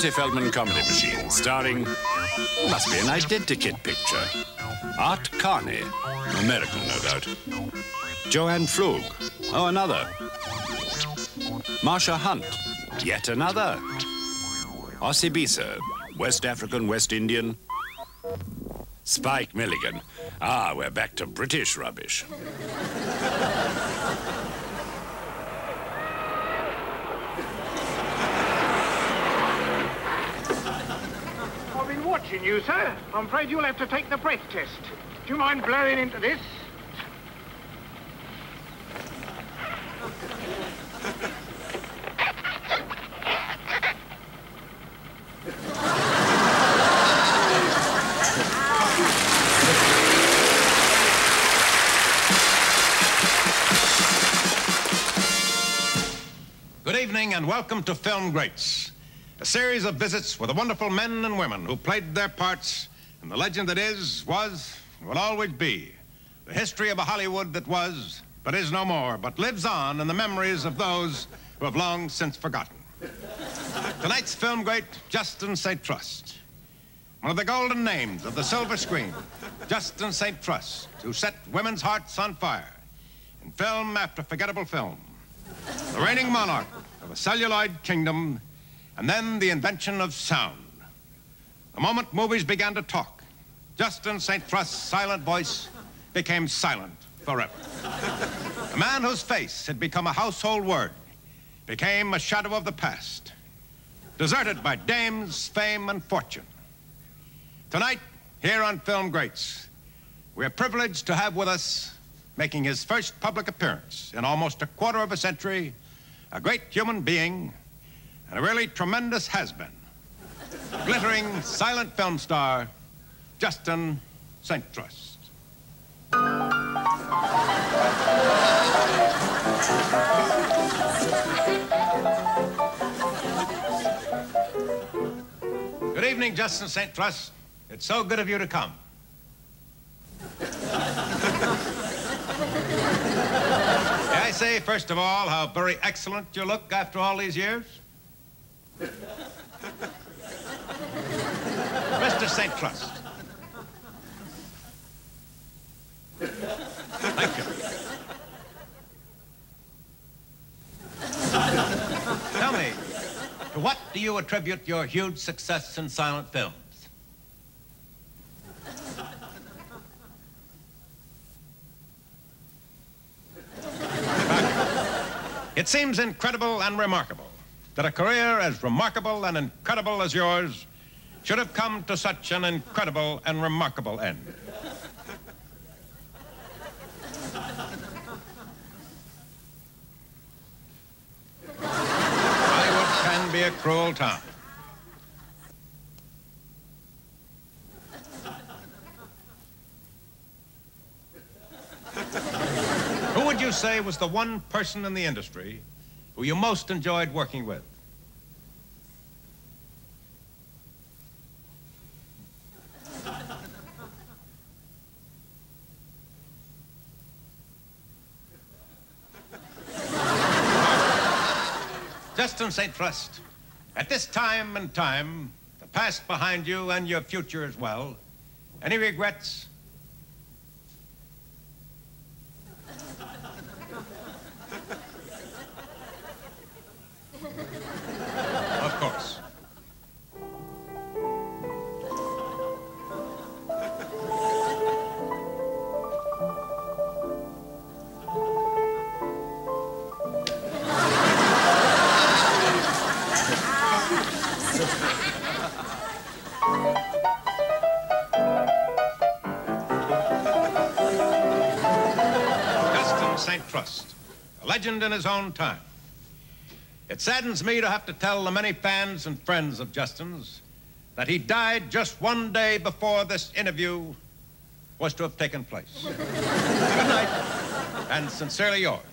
Marty Feldman Comedy Machine, starring. Must be an identikit picture. Art Carney, American, no doubt. Joanne Flug, oh, another. Marsha Hunt, yet another. Ossie Bisa, West African, West Indian. Spike Milligan. Ah, we're back to British rubbish. Watching you, sir. I'm afraid you'll have to take the breath test. Do you mind blowing into this? Good evening and welcome to Film Greats, a series of visits with the wonderful men and women who played their parts in the legend that is, was, and will always be the history of a Hollywood that was, but is no more, but lives on in the memories of those who have long since forgotten. Tonight's film great, Justin St. Trust. One of the golden names of the silver screen, Justin St. Trust, who set women's hearts on fire in film after forgettable film the reigning monarch of a celluloid kingdom, and then the invention of sound. The moment movies began to talk, Justin St. Trust's silent voice became silent forever. A man whose face had become a household word became a shadow of the past, deserted by dames, fame, and fortune. Tonight, here on Film Greats, we're privileged to have with us making his first public appearance in almost a quarter of a century, a great human being and a really tremendous has-been. Glittering silent film star, Justin St. Trust. Good evening, Justin St. Trust. It's so good of you to come. May I say, first of all, how very excellent you look after all these years? Mr. St. Trust. Thank you. Tell me, to what do you attribute your huge success in silent films? It seems incredible and remarkable that a career as remarkable and incredible as yours should have come to such an incredible and remarkable end. Hollywood can be a cruel town. Who would you say was the one person in the industry who you most enjoyed working with? Justin St. Trust, at this time and time, the past behind you and your future as well, any regrets? In his own time. It saddens me to have to tell the many fans and friends of Justin's that he died just one day before this interview was to have taken place. Good night, and sincerely yours.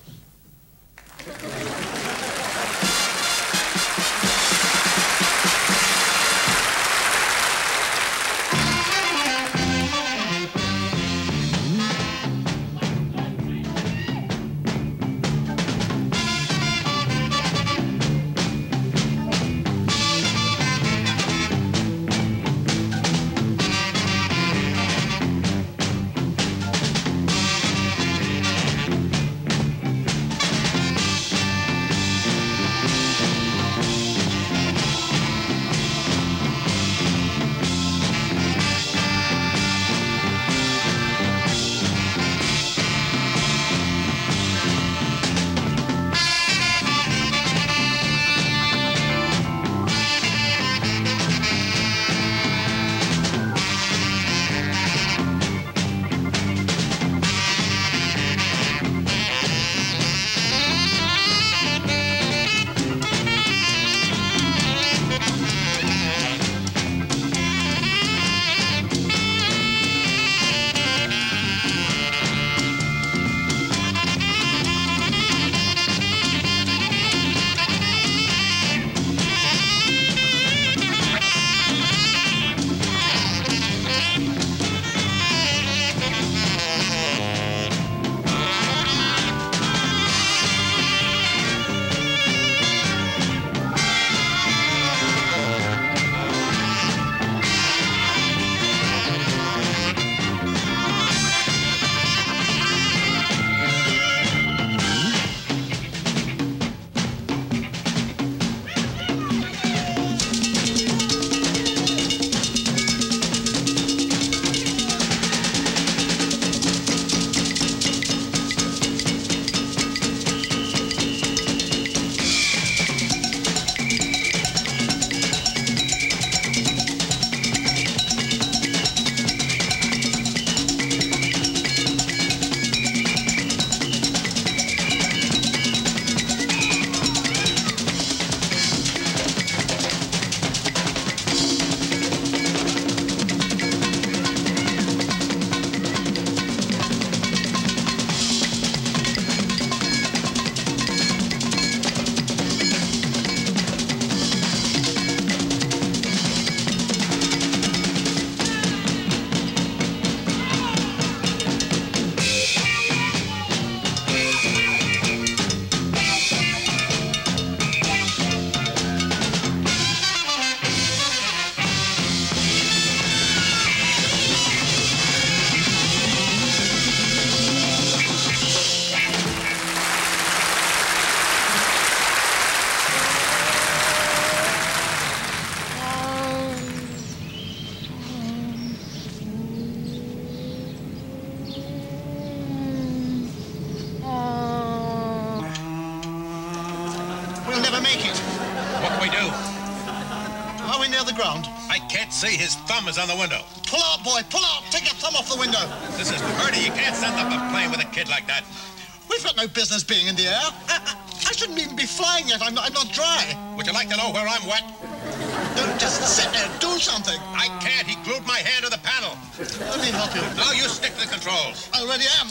Thumb is on the window. Pull out, boy. Pull out. Take your thumb off the window. This is murder. You can't send up a plane with a kid like that. We've got no business being in the air. I, I, I shouldn't even be flying yet. I'm not, I'm not dry. Would you like to know where I'm wet? No, just sit there. Do something. I can't. He glued my hand to the panel. Let me help you. Now you stick to the controls. I already am.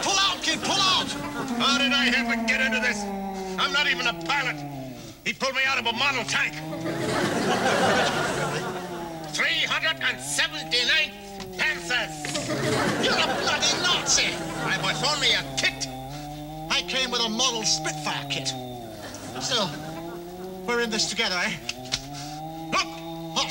Pull out, kid. Pull out. How did I ever get into this? I'm not even a pilot. He pulled me out of a model tank. 379 Panthers. You're a bloody Nazi. I was only a kit. I came with a model Spitfire kit. Still, we're in this together, eh? Look! What?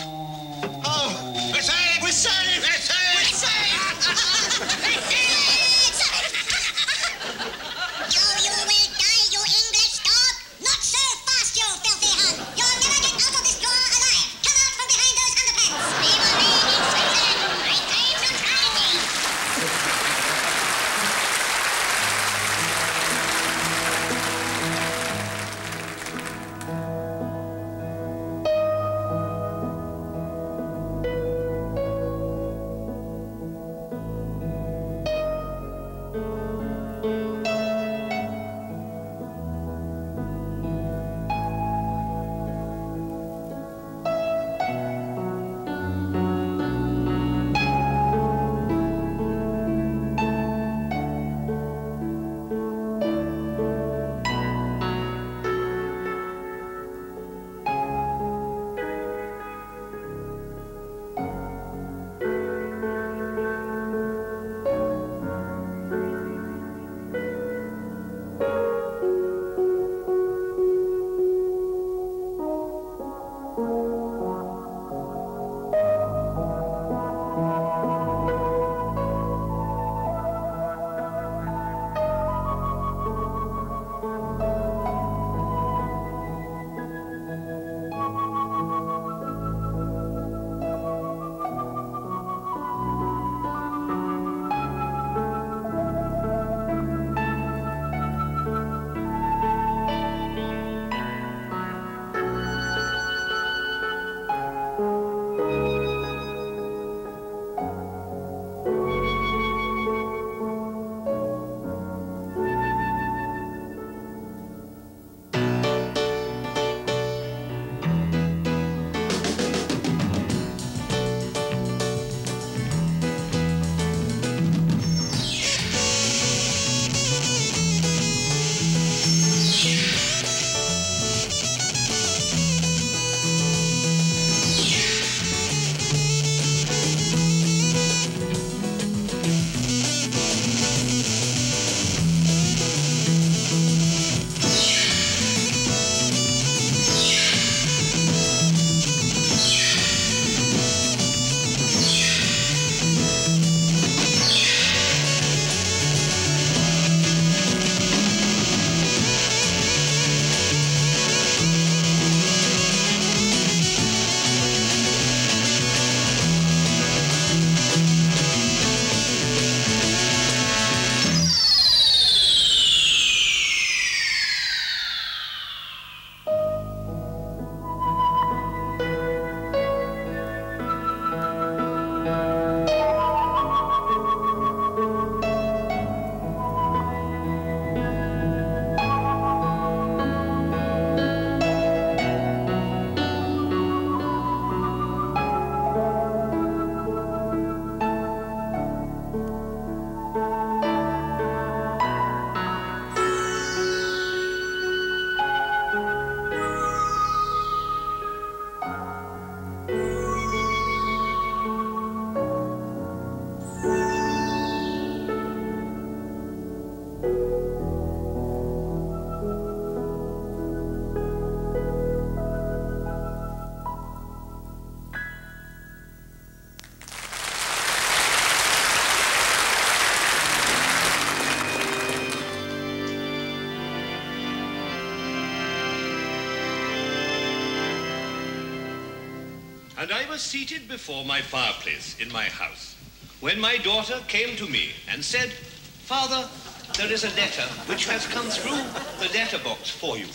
Seated before my fireplace in my house when my daughter came to me and said, Father, there is a letter which has come through the letterbox for you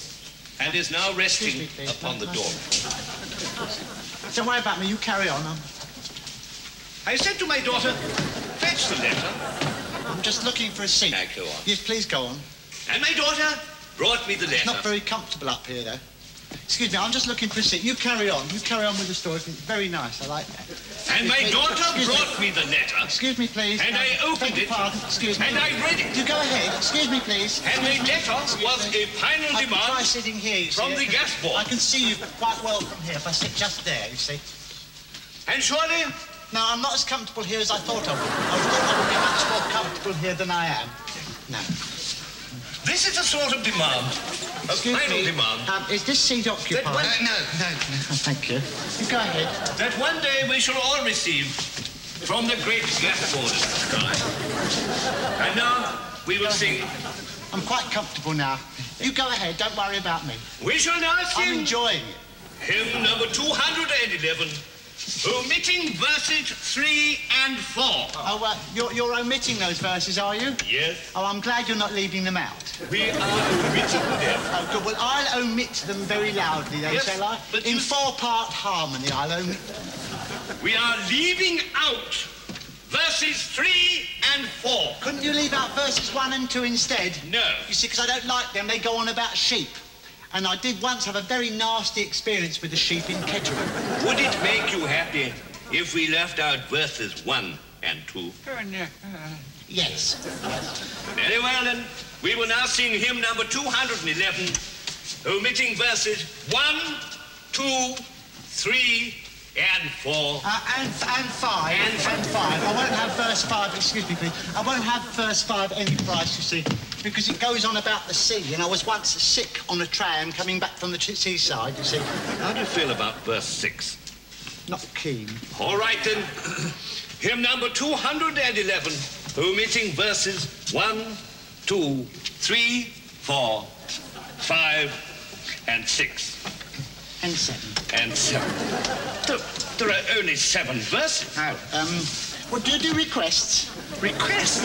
and is now resting me, please. upon the door. Don't worry about me. You carry on. I'm, I said to my daughter, fetch the letter. I'm just looking for a seat. Now go on. Yes, please go on. And my daughter brought me the letter. It's Not very comfortable up here, though. Excuse me, I'm just looking for a seat. You carry on. You carry on with the story. It's very nice. I like that. And my daughter Excuse brought me the letter. Excuse me, please. And I opened it. Pardon. Excuse me. And I read it. You go ahead. Excuse me, please. And the letter was a final I can try demand sitting here, you from see. the gas board. I can see you quite well from here if I sit just there, you see. And surely No, I'm not as comfortable here as I thought I would. I thought I would be much more comfortable here than I am. No. this is a sort of demand, Excuse final me. demand, Um, is this seat occupied? one- no, no, no. Thank you. You go ahead. that one day we shall all receive from the great gas board in the sky. And now we will sing. I'm quite comfortable now. You go ahead. Don't worry about me. We shall now sing. I'm enjoying it. hymn number 211, omitting verses 3 and 4. Oh, uh, you're, you're omitting those verses, are you? Yes, Oh, I'm glad you're not leaving them out. we are omitting them. Oh, good. Well, I'll omit them very loudly, then, Yes, shall I? but In four-part harmony, I'll omit. We are leaving out verses 3 and 4. Couldn't you leave out verses one and two instead? No. You see, because I don't like them. They go on about sheep. And I did once have a very nasty experience with the sheep in Kettering. Would it make you happy if we left out verses 1 and 2? Yes. Very well, then. We will now sing hymn number 211, omitting verses one, two, three, and 4. Uh, and, and five. And And, five. I won't have verse five, excuse me, please. I won't have verse five any price, you see, because it goes on about the sea. And I was once sick on a tram coming back from the seaside, you see. How do you feel about verse 6? Not keen. All right, then. hymn number 211, omitting verses 1, 2, 3, 4, 5, and 6, And seven. and 7. There, there are only seven verses. Oh, um, well, do you do requests? Requests?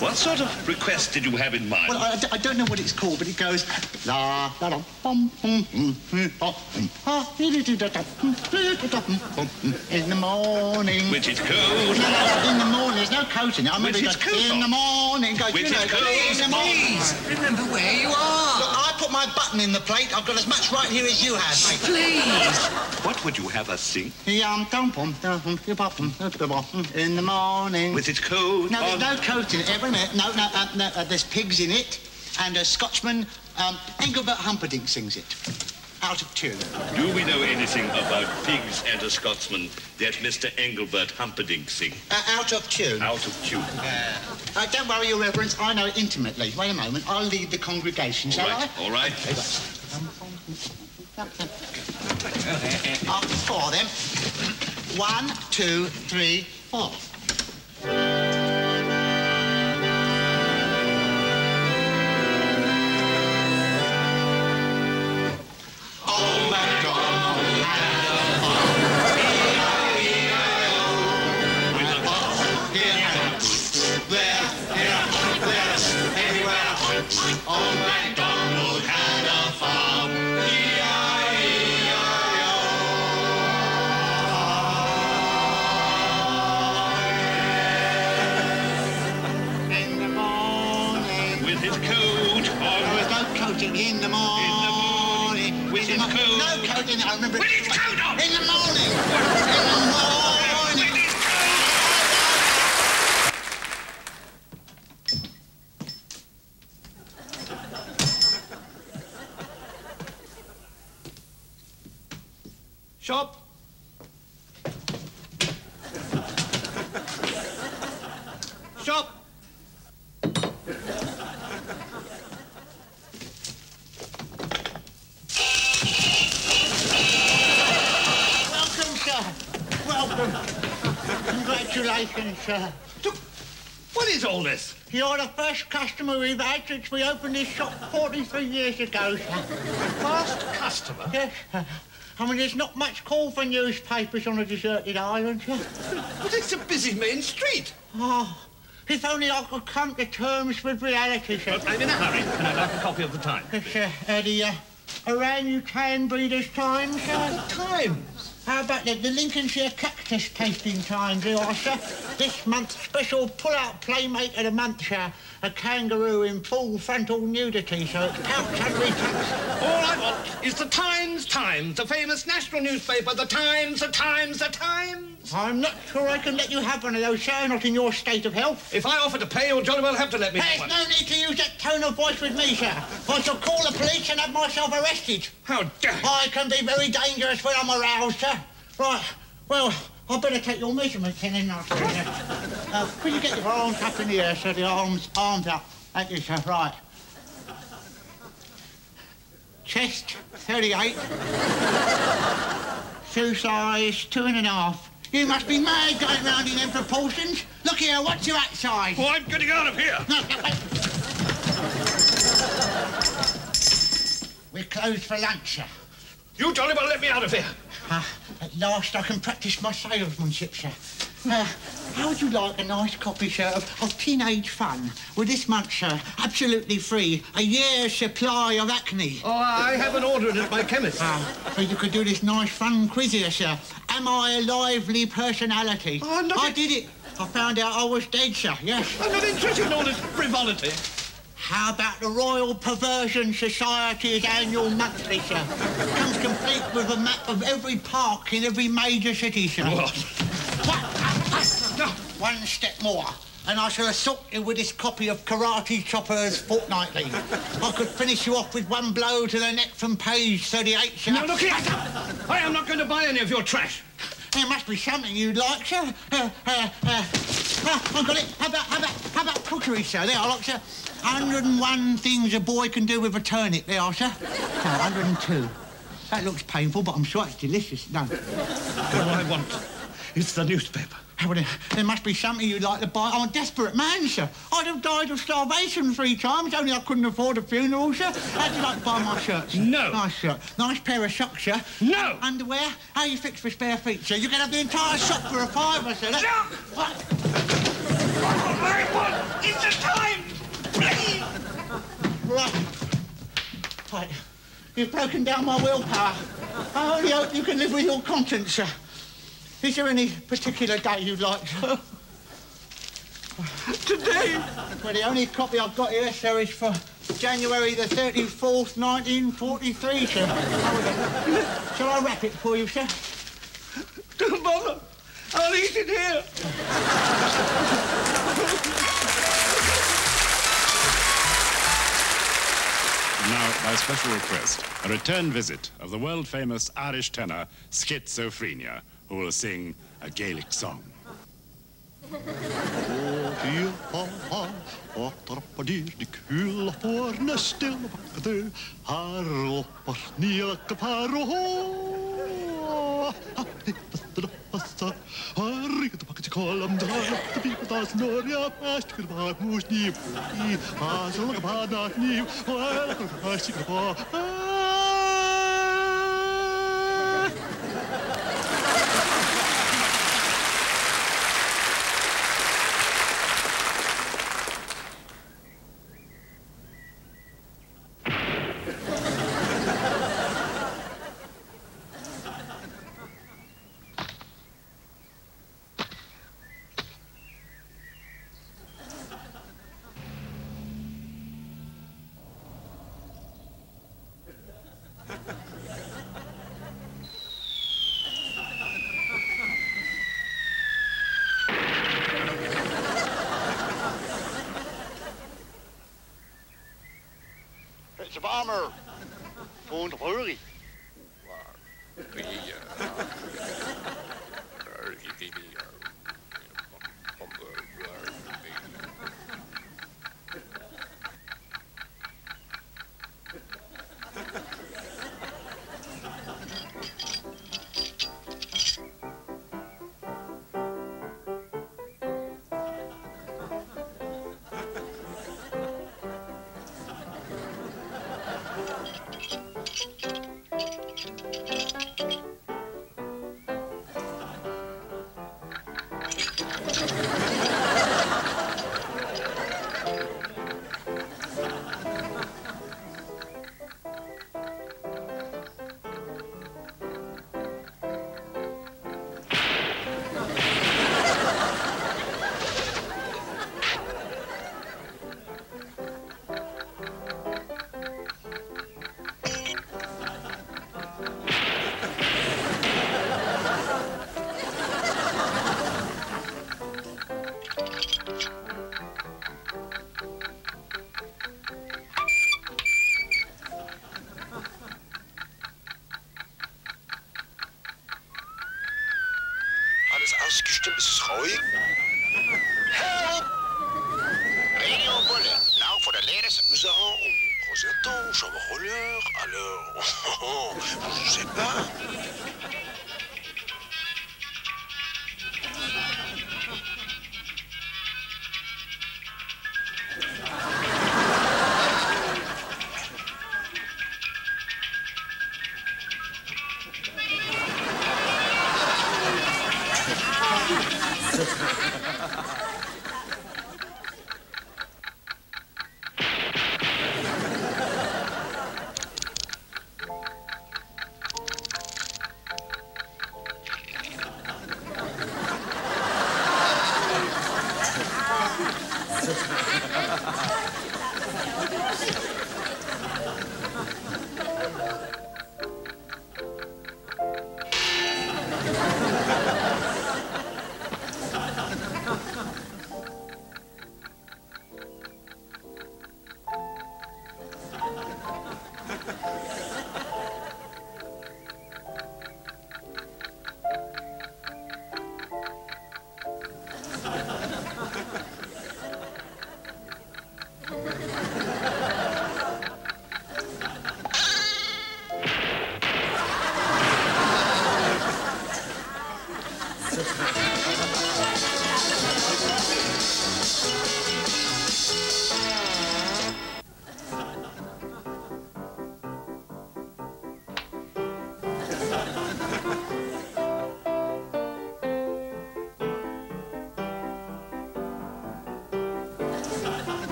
What sort of request did you have in mind? Well, I, I don't know what it's called, but it goes la la la bum bum ah, in the morning. Which is cold. no, no, in the morning. There's no coat in it. I'm Which gonna is go, coat in the morning. Go, Which you know, is go, coat. in the morning. Remember where you are. Look, I put my button in the plate. I've got as much right here as you have, mate. Please. What would you have us sing? Yum, dum, bum, dum, bum, bum, dum, dum, bum, In the morning. With its coat No, there's no coat in it. Wait a minute. No, no, uh, no. Uh, there's pigs in it, and a Scotchman, um, Engelbert Humperdinck sings it. Out of tune. Do we know anything about pigs and a Scotsman that Mr. Engelbert Humperdinck sings? Uh, out of tune. Out of tune. Uh, don't worry, Your Reverence. I know it intimately. Wait a moment. I'll lead the congregation, All shall right, I? all right. After four, then. One, two, three, four. Remember. Since we opened this shop 43 years ago, sir. First customer. Yes, sir. I mean, there's not much call for newspapers on a deserted island, sir. But it's a busy main street. Oh, if only I could come to terms with reality, sir. I'm in a hurry, and I'd like a copy of the sir. Uh, the uh, Orangutan Breeders' Times, sir. Times? How about the, the Lincolnshire Cactus Tasting Times, you are, sir? This month's special pull-out Playmate of the Month, sir. A kangaroo in full frontal nudity, so it's pouch hungry tax. All I want is the Times Times, the famous national newspaper, the Times, the Times, the Times. I'm not sure I can let you have one of those, sir, not in your state of health. If I offer to pay, you'll jolly well have to let me There's no need to use that tone of voice with me, sir. I shall call the police and have myself arrested. How dare you? I can be very dangerous when I'm aroused, sir. Right, well, I better take your measurements then, and I'll uh, Will you get your arms up in the air, so The arms, arms up. Thank you. Right. Chest, 38. Shoe size, two and a half. You must be mad going round in them proportions. Look here, what's your hat size? Oh, I'm getting out of here. No, no. We're closed for lunch, sir. You jolly well let me out of here. At last I can practice my salesmanship, sir. Uh, how would you like a nice copy, sir, of, of Teenage Fun? With this month, sir, absolutely free, a year's supply of acne. Oh, I haven't ordered it at my chemist. Ah, so you could do this nice fun quiz here, sir. Am I a lively personality? Oh, I'm not I did it. I found out I was dead, sir, yes. I'm not interested in all this frivolity. How about the Royal Perversion Society's annual monthly, sir? Comes complete with a map of every park in every major city, sir. What? One step more, and I shall assault you with this copy of Karate Choppers Fortnightly. I could finish you off with one blow to the neck from page 38, sir. Now, look here. I am not going to buy any of your trash. There must be something you'd like, sir. Uh, uh, uh, ah, I've got it. How about, how about, how about cookery, sir? There, I like, sir. 101 things a boy can do with a turnip. There, are, sir. No, 102. That looks painful, but I'm sure it's delicious. No. All I want is the newspaper. Oh, well, there, there must be something you'd like to buy. I'm a desperate man, sir. I'd have died of starvation three times, only I couldn't afford a funeral, sir. How'd you like to buy my shirts? No. Nice shirt. Nice pair of socks, sir. No. Underwear? How you fixed for spare feet, sir? You can have the entire shop for a fiver, sir. That- No. What? All I want is the Times. Please. Right. Right. You've broken down my willpower. I only hope you can live with your conscience, sir. Is there any particular day you'd like. Today. Well, the only copy I've got here, sir, is for January the 34th, 1943, sir. Shall I wrap it for you, sir? Don't bother. I'll eat it here. Now, by special request, a return visit of the world famous Irish tenor Schizophrenia, who will sing a Gaelic song. er Farmer. Und Röhrig.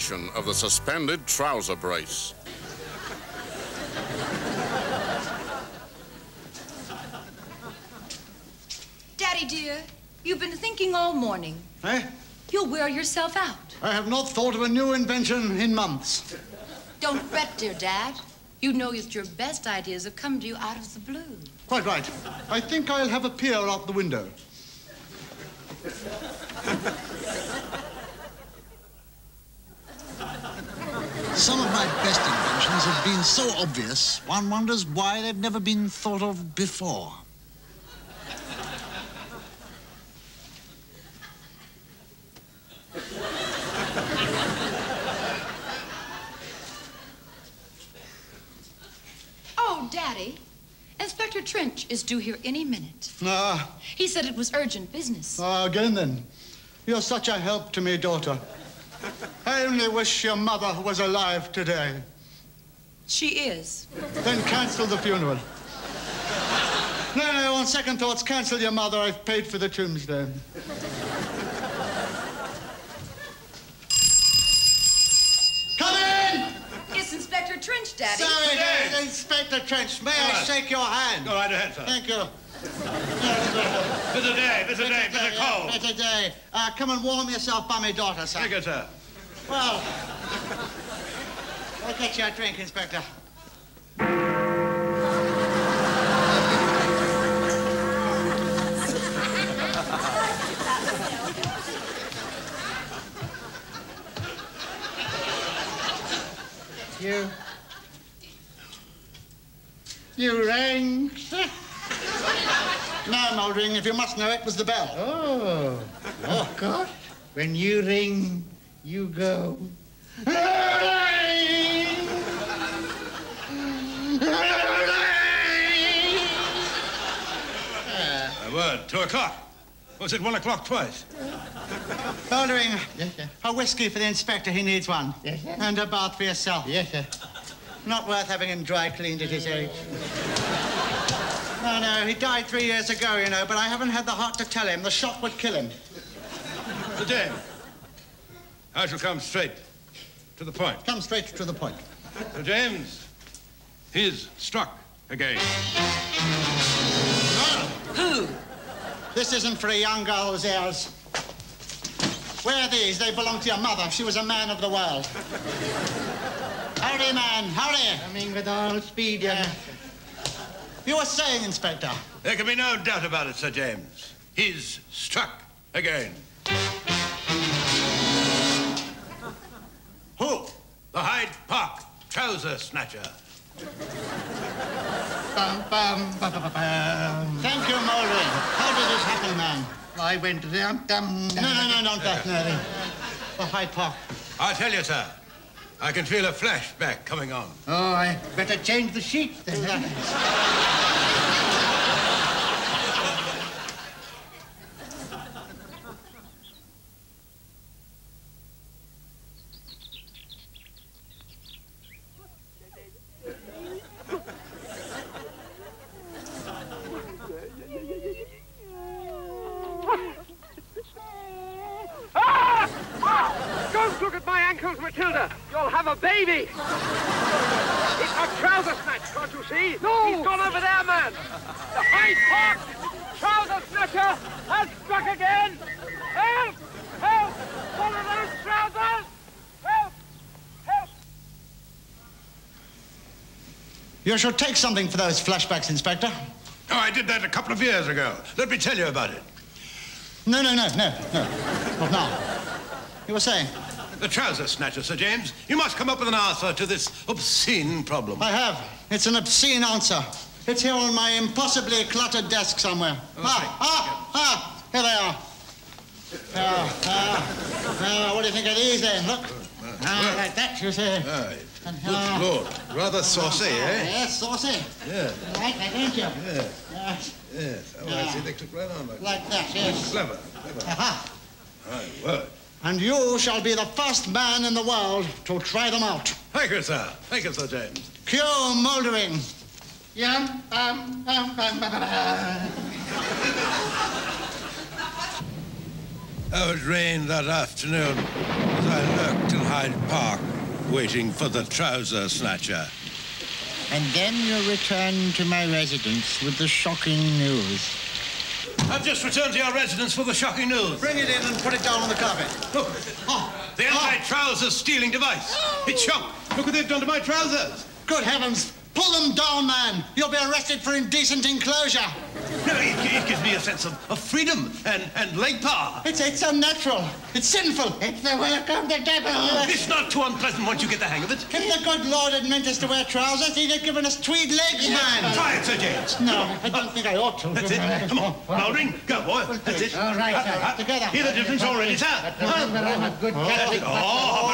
Invention of the suspended trouser brace. Daddy dear, you've been thinking all morning. Eh? You'll wear yourself out. I have not thought of a new invention in months. Don't fret, dear Dad. You know that your best ideas have come to you out of the blue. Quite right. I think I'll have a peer out the window. Some of my best inventions have been so obvious, one wonders why they've never been thought of before. Oh, Daddy, Inspector Trench is due here any minute. Ah, He said it was urgent business. ah, again then. You're such a help to me, daughter. I only wish your mother was alive today. She is. Then cancel the funeral. No, no, on second thoughts, cancel your mother. I've paid for the tombstone. Come in! It's Inspector Trench, Daddy. Sorry, Inspector Trench. May I shake your hand? Go right ahead, sir. Thank you. Bitter day, bitter day, bitter cold. Bitter day. Uh, come and warm yourself by my daughter, sir. Very good, sir. Well, I'll get you a drink, Inspector. You. You rang. Mouldering, if you must know, it was the bell. Oh, oh God. When you ring, you go. My word, two o'clock. Was it one o'clock twice? Mouldering, Yes, sir. a whiskey for the inspector, he needs one. Yes, sir. And a bath for yourself. Yes, sir. Not worth having him dry cleaned at his age. No, no, he died three years ago, you know, but I haven't had the heart to tell him. The shock would kill him. Sir James, I shall come straight to the point. Come straight to the point. Sir James, he's struck again. Ah! Who? This isn't for a young girl who's ours. Where are these? They belong to your mother. She was a man of the world. Hurry, man, hurry. Coming with all speed, young. You were saying, Inspector. There can be no doubt about it, Sir James. He's struck again. Who? The Hyde Park trouser snatcher. Bum, bum, bum, Thank you, Mulder. How did this happen, man? I went to the... Um, um, no, no, no, not that, The Hyde Park. I'll tell you, sir. I can feel a flashback coming on. Oh, I better change the sheets then. Ah! Ah! Don't look at my ankles, Matilda. You'll have a baby. It's a trouser snatch, can't you see? No. He's gone over there, man. The Hyde Park trouser snatcher has struck again. Help! Help! One of those trousers! Help! Help! You should take something for those flashbacks, Inspector. Oh, I did that a couple of years ago. Let me tell you about it. No, no, no, no, no. Not now. You were saying? The trouser snatcher, Sir James. You must come up with an answer to this obscene problem. I have. It's an obscene answer. It's here on my impossibly cluttered desk somewhere. ah, ah, ah, here they are. Ah, ah, ah, what do you think of these then? Look. Ah, like that, you see. Aye. And, Good ah, Lord. Rather saucy, eh? Yes, saucy. Yeah. You like that, don't you? Yeah. Yes. Yes. Oh, I see. They took right on like Like that, yes. Clever. Clever. Aha. My word. And you shall be the first man in the world to try them out. Thank you, sir. Thank you, Sir James. Cue mouldering. Yum, bum, bum, bum. Oh, it rained that afternoon as I lurked in Hyde Park, waiting for the trouser snatcher. And then you returned to my residence with the shocking news. I've just returned to your residence for the shocking news. Bring it in and put it down on the carpet. Look, Oh, the anti-trouser oh. stealing device. It's shocked. Look what they've done to my trousers. good heavens. Pull them down, man. You'll be arrested for indecent enclosure. No, it, it gives me a sense of, of freedom and, and leg power. It's, it's unnatural. It's sinful. It's the work of the devil. Oh, it's not too unpleasant once you get the hang of it. If the good Lord had meant us to wear trousers, he'd have given us tweed legs, man. Try it, Sir James. No, I don't think I ought to. That's it. Come on, Mouldering. Go, boy. That's it. All right, Up, sir. up. Together. Hear the difference already, sir? But I'm a good oh, Catholic. Oh,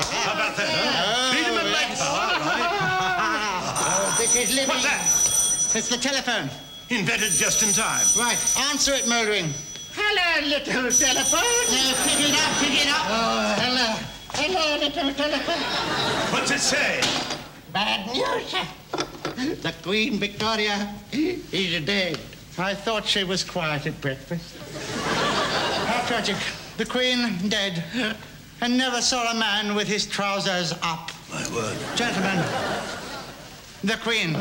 sir. How about that? huh? Freedom and oh, leg power, right? Is living. What's that? It's the telephone. Invented just in time. Right, answer it, mouldering. Hello, little telephone. Uh, pick it up, pick it up. Oh, hello. Hello, little telephone. What's it say? Bad news. The Queen Victoria is dead. I thought she was quiet at breakfast. How tragic. The Queen dead. And never saw a man with his trousers up. My word. Gentlemen, the Queen.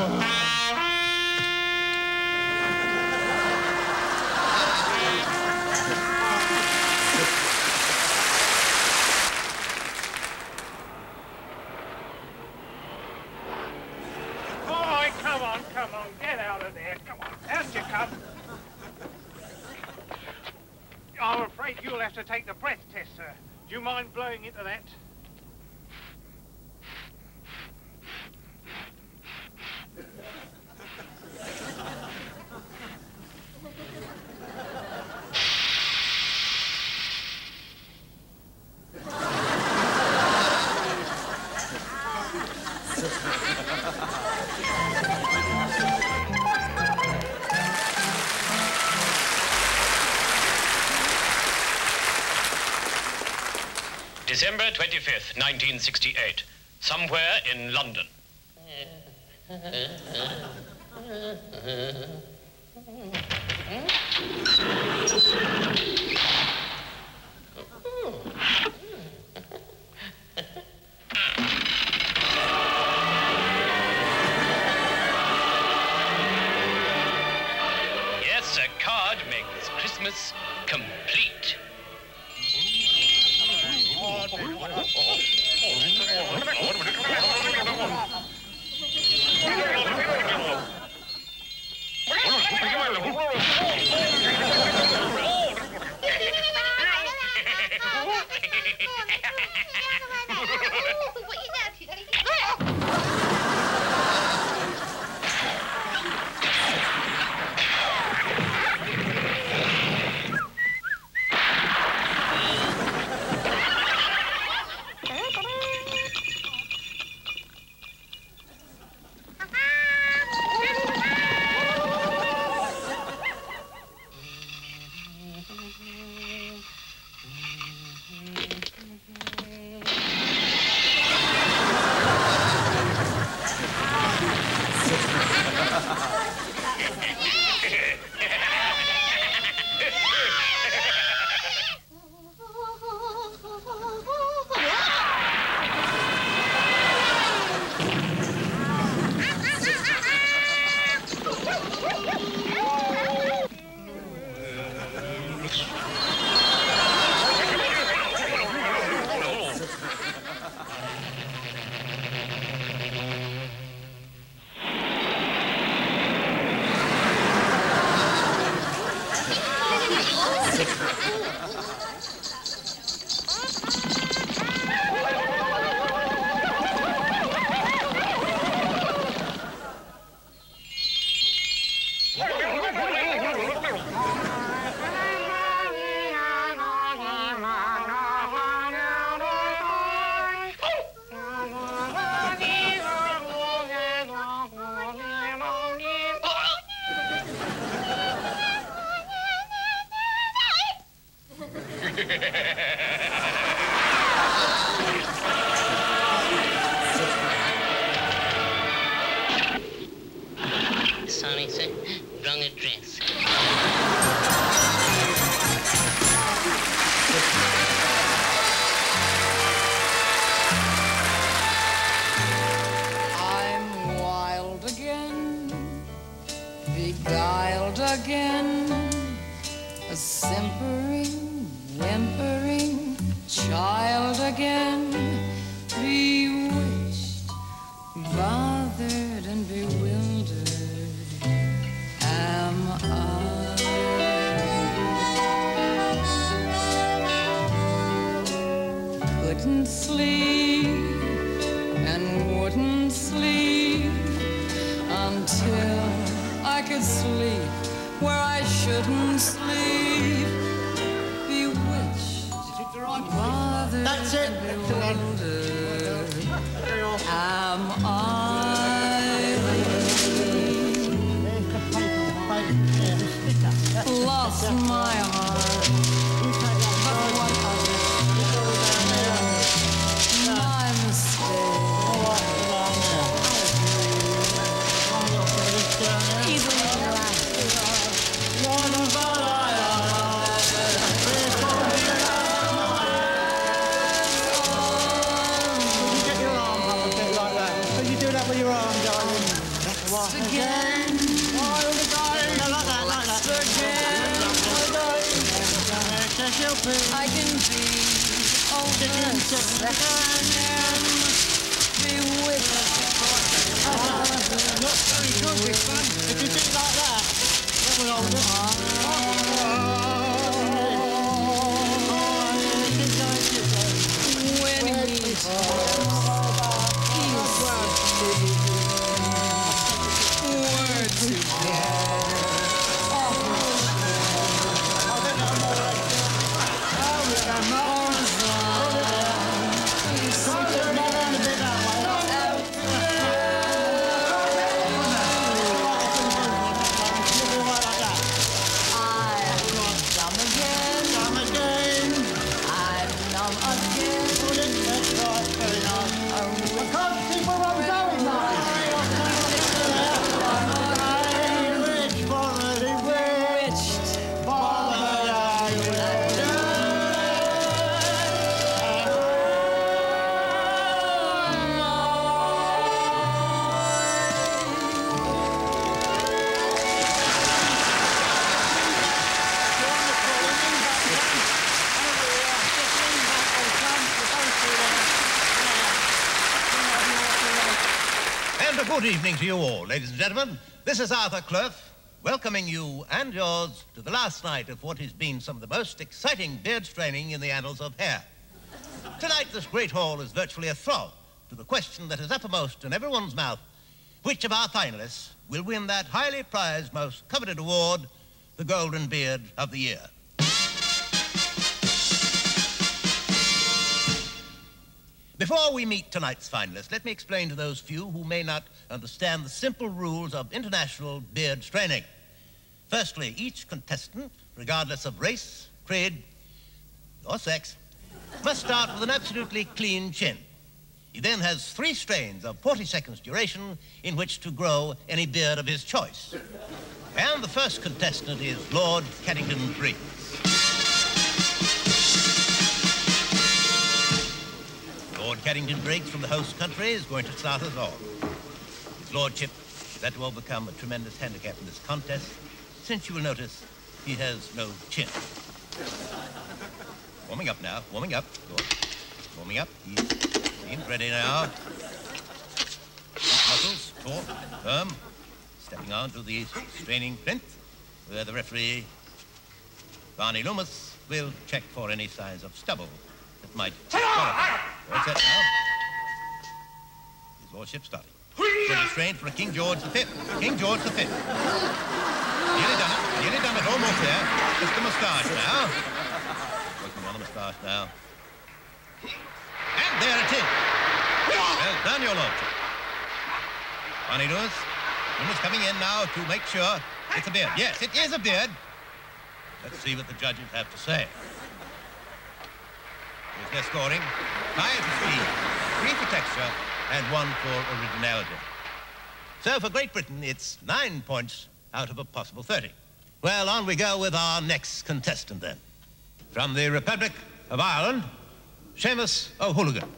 December 25th, 1968. Somewhere in London. good evening to you all, ladies and gentlemen. This is Arthur Clough, welcoming you and yours to the last night of what has been some of the most exciting beard straining in the annals of hair. Tonight, this great hall is virtually a throb to the question that is uppermost in everyone's mouth which of our finalists will win that highly prized, most coveted award, the Golden Beard of the Year? Before we meet tonight's finalists, let me explain to those few who may not understand the simple rules of international beard straining. Firstly, each contestant, regardless of race, creed, or sex, must start with an absolutely clean chin. He then has three strains of 40 seconds duration in which to grow any beard of his choice. And the first contestant is Lord Caddington Briggs. Lord Caddington Briggs from the host country is going to start us off. His lordship is had to overcome a tremendous handicap in this contest, since you will notice he has no chin. Warming up now, warming up. Warming up. He's, he's ready now. Muscles, taut, firm. Stepping on to the straining plinth, where the referee, Barney Loomis, will check for any signs of stubble that might. All set now. His lordship starting. Ready strained for a King George V. King George V. Nearly done it. Nearly done it. Almost there. Just the moustache now. Working on the moustache now. And there it is. Well done, your lordship. Lewis. Loomis coming in now to make sure it's a beard. Yes, it is a beard. Let's see what the judges have to say. Here's their scoring. Five for speed, three for texture, and one for originality. So for Great Britain, it's nine points out of a possible 30. Well, on we go with our next contestant then. From the Republic of Ireland, Seamus O'Hooligan.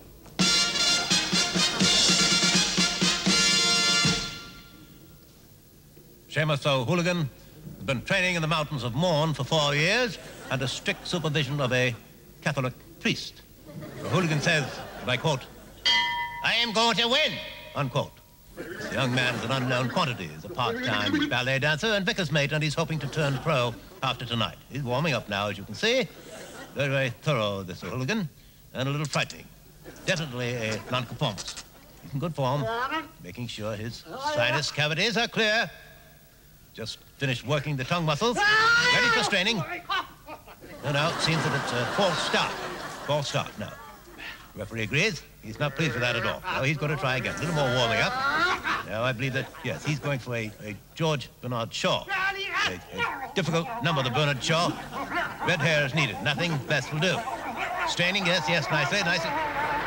Seamus O'Hooligan He's been training in the mountains of Mourne for four years under strict supervision of a Catholic priest. The hooligan says, and I quote, I am going to win, unquote. This young man is an unknown quantity. He's a part-time ballet dancer and vicar's mate, and he's hoping to turn pro after tonight. He's warming up now, as you can see. Very, very thorough, this hooligan, and a little frightening. Definitely a non-conformist. He's in good form, making sure his sinus cavities are clear. Just finished working the tongue muscles. Ready for straining. No, no, it seems that it's a false start. False start, no. Referee agrees. He's not pleased with that at all. No, he's going to try again. A little more warming up. Now, I believe that, yes, he's going for a, a George Bernard Shaw. A, a difficult number, the Bernard Shaw. Red hair is needed. Nothing less will do. Straining, yes, yes, nicely, nicely.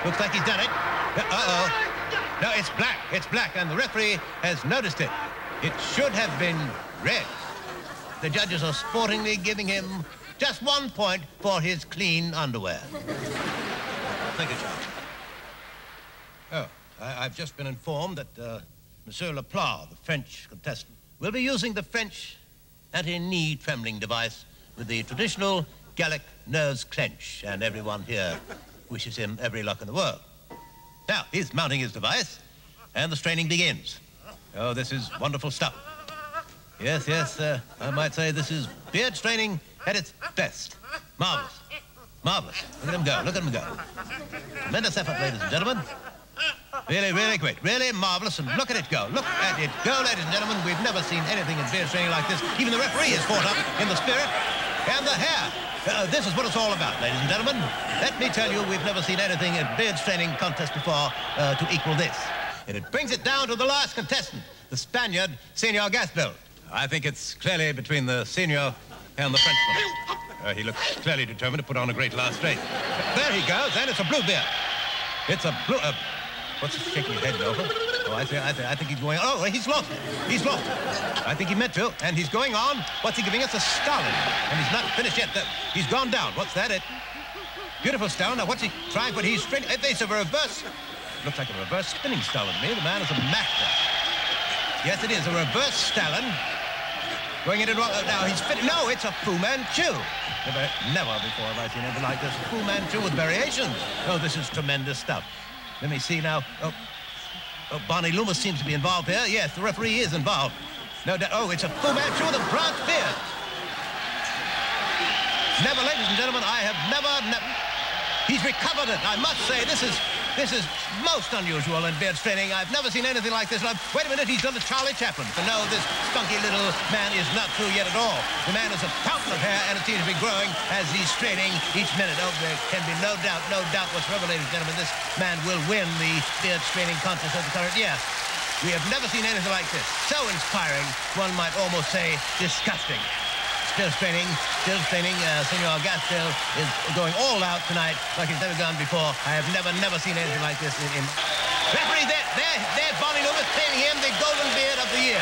Looks like he's done it. Uh-oh. No, it's black. It's black, and the referee has noticed it. It should have been red. The judges are sportingly giving him just one point for his clean underwear. Thank you, Judge. Oh, I, I've just been informed that uh, Monsieur Laplat, the French contestant, will be using the French anti-knee trembling device with the traditional Gallic nerves clench, and everyone here wishes him every luck in the world. Now, he's mounting his device, and the straining begins. Oh, this is wonderful stuff. Yes, yes, uh, I might say this is beard straining at its best. Marvelous. Marvelous. Look at him go. Look at him go. Tremendous effort, ladies and gentlemen. Really, really great. Really marvelous. And look at it go. Look at it go, ladies and gentlemen. We've never seen anything in beard straining like this. Even the referee is caught up in the spirit. And the hair. Uh, this is what it's all about, ladies and gentlemen. Let me tell you, we've never seen anything in beard straining contest before uh, to equal this. And it brings it down to the last contestant, the Spaniard, Senor Gaspel. I think it's clearly between the Senor and the Frenchman. Uh, he looks clearly determined to put on a great last straight. There he goes, and it's a blue beard. It's a blue... Uh, what's he shaking his head over? Oh, I, think, I, I think he's going... Oh, he's lost. He's lost. I think he meant to, and he's going on. What's he giving us? A Stalin. And he's not finished yet. He's gone down. What's that? It... Beautiful Stalin. Now, what's he trying? But he's... It's a reverse... Looks like a reverse spinning Stalin to me. The man is a master. Yes, it is. A reverse Stalin. Going into... Now, he's... Fit... No, it's a Fu Manchu. Never, never before have I seen anything like this. Fu Manchu with variations. Oh, this is tremendous stuff. Let me see now. Oh, oh Bonnie Loomis seems to be involved here. Yes, the referee is involved. No doubt. Oh, it's a Fu Manchu with a bronze beard. Never, ladies and gentlemen, I have never, never... He's recovered it. I must say, this is this is most unusual in beard straining. I've never seen anything like this. Wait a minute, he's done the Charlie Chaplin. But no, this spunky little man is not through yet at all. The man has a fountain of hair, and it seems to be growing as he's straining each minute. Oh, there can be no doubt, no doubt whatsoever, ladies and gentlemen, this man will win the beard straining contest of the current year. We have never seen anything like this. So inspiring, one might almost say disgusting. Still straining, still straining. Uh, Senor Gaspel is going all out tonight like he's never gone before. I have never, never seen anything like this in... in... Referee, there, there, there's Bonnie Loomis paying him the Golden Beard of the Year.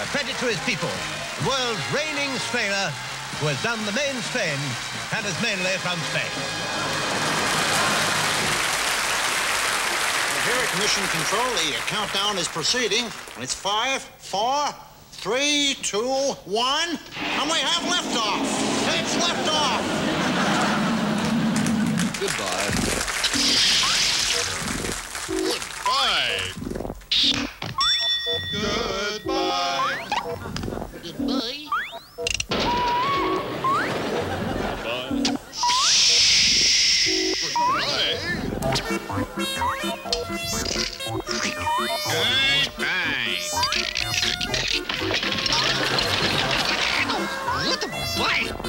A credit to his people, the world's reigning strainer who has done the main strain and is mainly from Spain. Here at Mission Control, the countdown is proceeding. It's five, four, three, two, one, and we have liftoff. It's liftoff. Goodbye. Goodbye. Goodbye. Goodbye. What the bite?